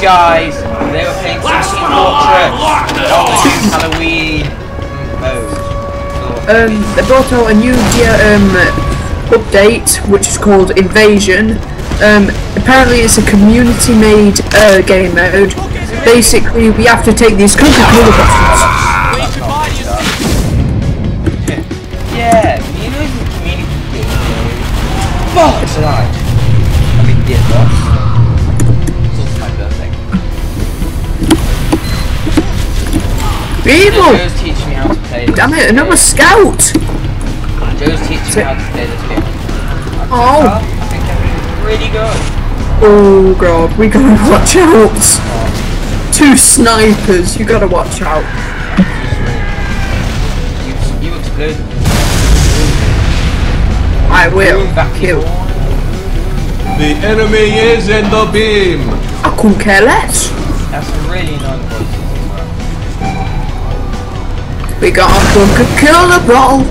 guys, they were playing Team Fortress on Halloween mode. Um, they brought out a new um, update which is called Invasion. Um, apparently it's a community-made uh, game mode. Basically, we have to take these Coca-Cola bottles. Yeah, you know the community game mode. Fuck! It's alive. I mean, yeah, People! Joe's teaching me how to play this. Damn it, another scout! Joe's teaching me how to play this game. Oh. I think everything's really good. Oh god, we gotta watch out! Two snipers, you gotta watch out. You, you explode. I will Boom, back kill. The enemy is in the beam. I couldn't care less. That's really annoying voices as well. We got a Coca-Cola bottle.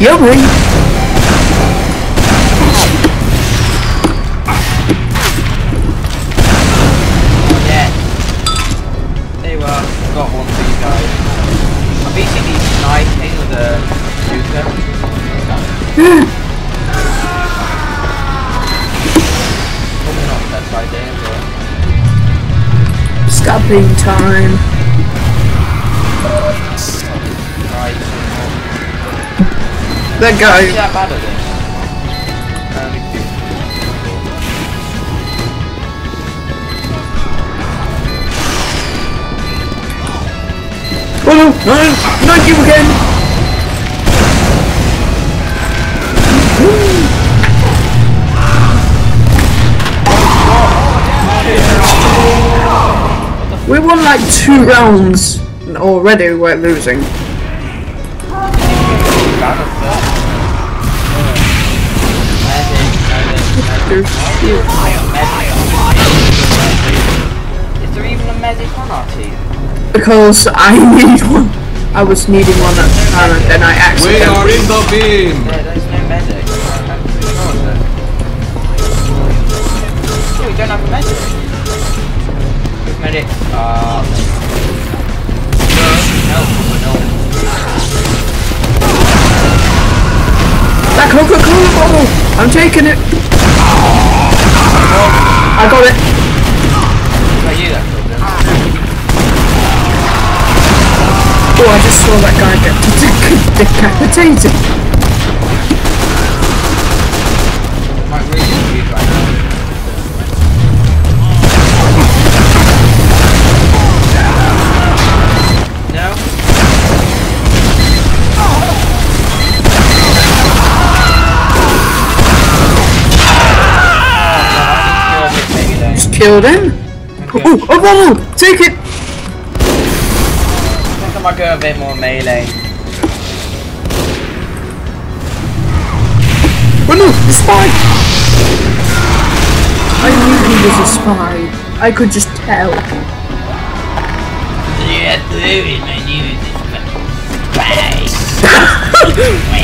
Yummy. Yeah. There you are. Got one for you guys. I'm basically sniping with a shooter. Probably not the best idea, but Stabbing time. That guy. that bad at this? Oh no, no, not you again. We won like two rounds and already we're losing. Is there even a medic on our team? Because I need one. I was needing one at the time and then I accidentally... We are in the beam. Yeah, there's no medic. I'm pretty sure of it. Oh, we don't have a medic. With medic. Uh. No, no. That Coca-Cola bottle! I'm taking it! I got it! Are you that? Oh, I just saw that guy get decapitated. You're a bit melee. Just killed him. Okay. Oh, oh, oh, oh, take it! I think I might go a bit more melee. Oh no, the spy! I knew he was a spy. I could just tell. Yeah, doing my news We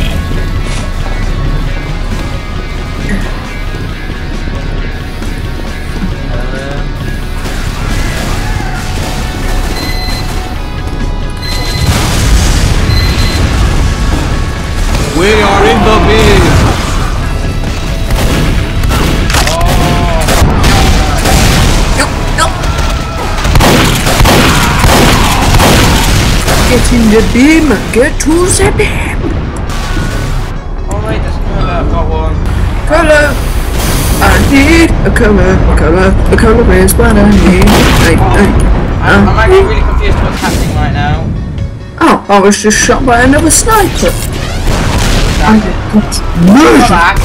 Get in the beam! Get to the beam! Oh wait, there's another. I've got one. Color! I need a color, a color, a color is what I need. Hey, hey. I'm, I'm Uh, actually really confused what's happening right now. oh, I was just shot by another sniper. I got murdered.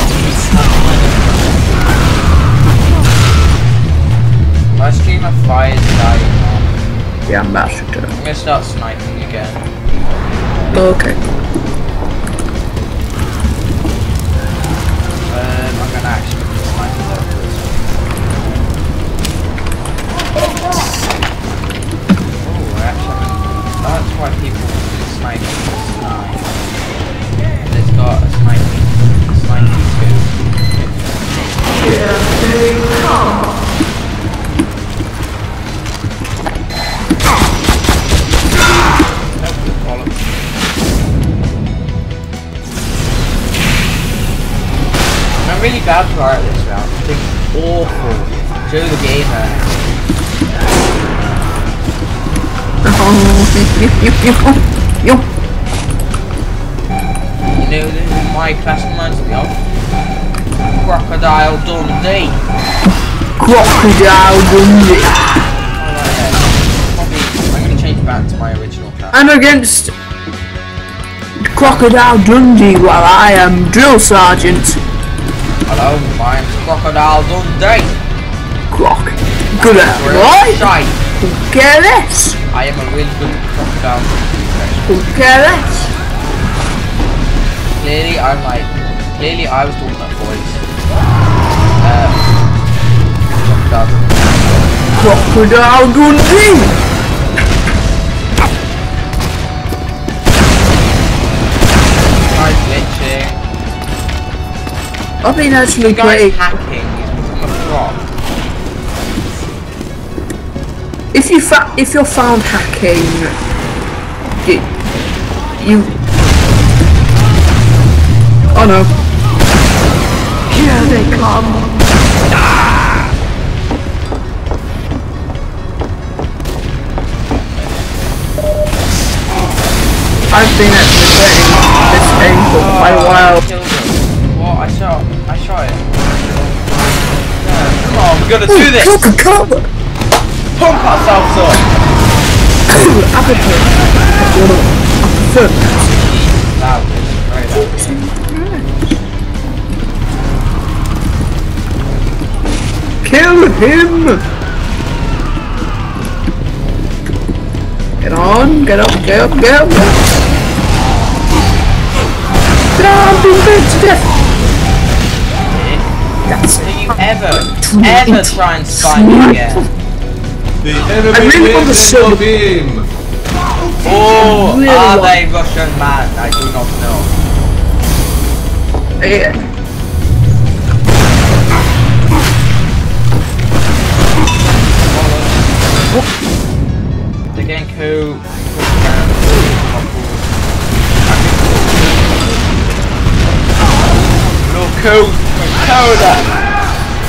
My stream of fire is dying. The ambassador. I'm gonna start sniping again. Okay. Bad part of this round. I think awful. Joe the gamer. Yo. You know this is my class reminds me of Crocodile Dundee. Crocodile Dundee. I like that. Probably I'm gonna change back to my original class. I'm against Crocodile Dundee while I am Drill Sergeant. Hello, mine's Crocodile Dundee. Croc. Good at Real right? shite. Get this. I am a really good Crocodile Dundee. Get this. Clearly I'm like clearly I was doing that voice. Uh Crocodile Crocodile Dundee. Dundee. I've been actually The guy's playing. hacking, he's become. If you fa- if you're found hacking, you, you. Oh no. Here they come. I've been actually playing this game for quite a while. Killed him. What? I shot. I shot him. Yeah, come on, we're gonna do oh, this. Coca-Cola. Pump ourselves up. Avatar. Loud. Very loud. Kill him! Get on, get up, get up, get up! Get on, being burned to death! That's Do you ever, ever try and spy me again? The enemy really want to show in the the- beam. Oh, really are want- they Russian man? I do not know. Yeah. They're getting cool. Little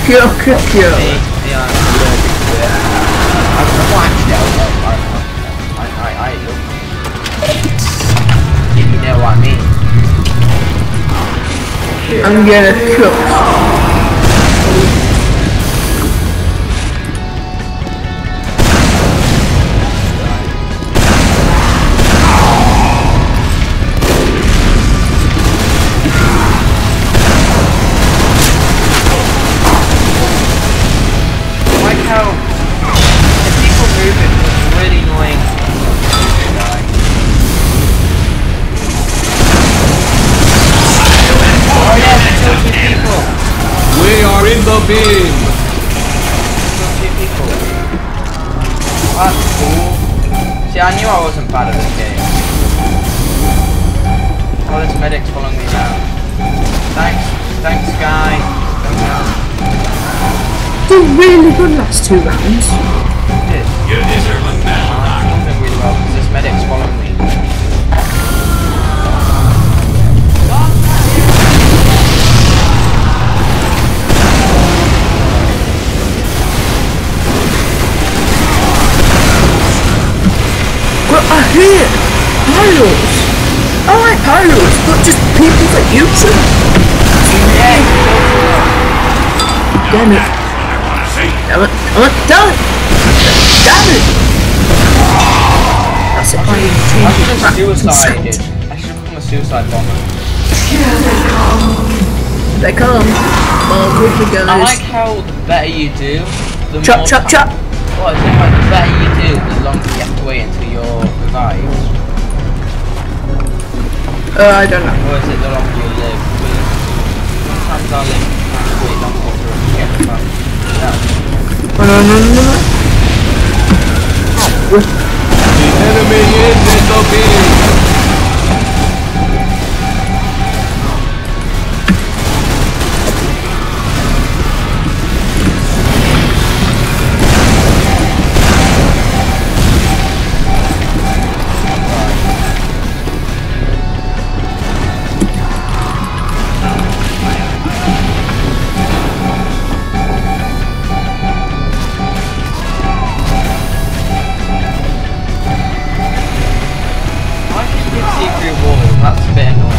Kill, kill, kill. I'm allergic. I'm watched it. I, I, I, I, look. If you know what I mean. I'm gonna cook. Knew I wasn't bad at this game. Oh, this medic's following me now. Thanks, thanks, guy. Did really good last two rounds. Well, I hear pilots. I like pilots, but just people that use them. Damn it. Damn it. Damn it. Damn it. That's it. I I change should have it suicided. I should have become a suicide bomber. They come. Oh, quickly I like how the better you do, the Chop, more chop, chop. What is it like? The better you do, the longer you have to wait until you're revived. Uh, I don't know. Or is it the longer you live? Because sometimes I live have to wait longer to get revived. No. No, no, no, no, no. The enemy is in bit annoying.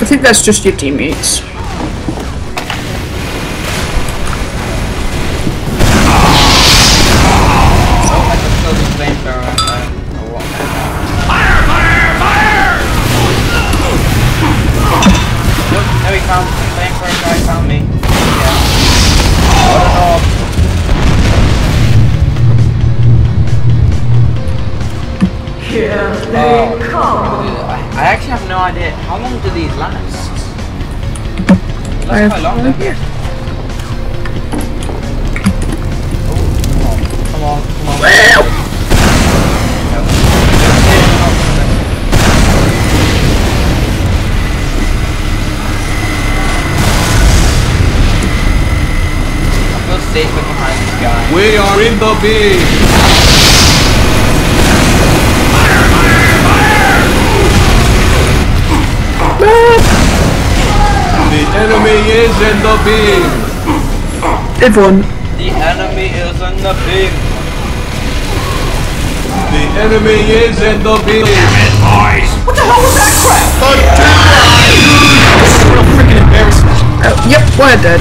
I think that's just your teammates. Found the flamethrower guy found me. Yeah. What an orb. Oh, I I actually have no idea. How long do these last? They I last quite long, they? Oh, come on, come on, come on. Feel safer behind this guy. We are in the beam. Is in the beam. everyone. The enemy is in the beam. The enemy is in the beam. Damn it, boys! What the hell was that crap? This is real freaking embarrassing. Oh, uh, yep, we're dead.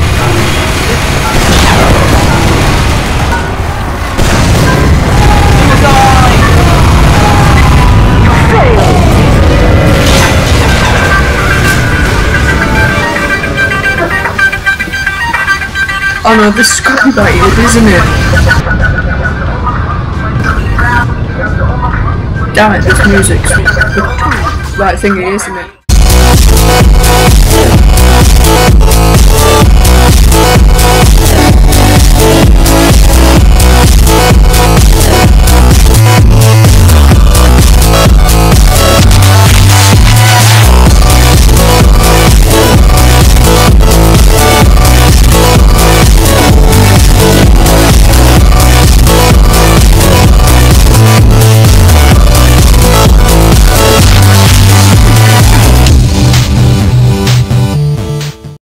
Oh no, this is copyrighted, isn't it? Damn it, this music's the right thing, isn't it?